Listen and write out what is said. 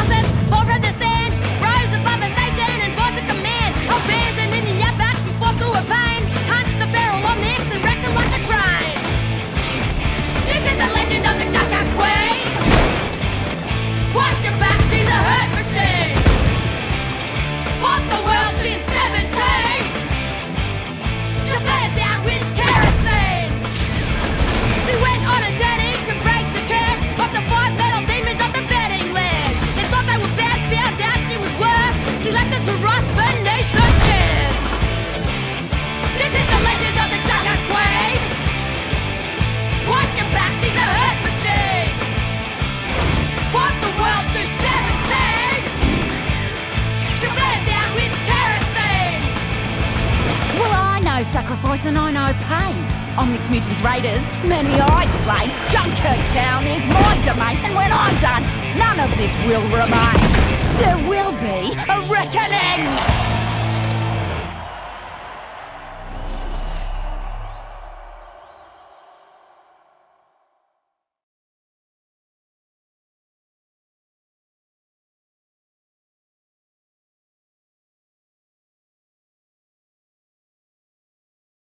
process, but from the same. Second to Ross Ben Nathan! This is the legend of the Junker Queen! Watch your back, she's a hurt machine! What the world since 17! She fed it down with kerosene! Well, I know sacrifice and I know pain. Omnics Mutants Raiders, many I've slain. Junker Town is my domain, and when I'm done, none of this will remain. There will be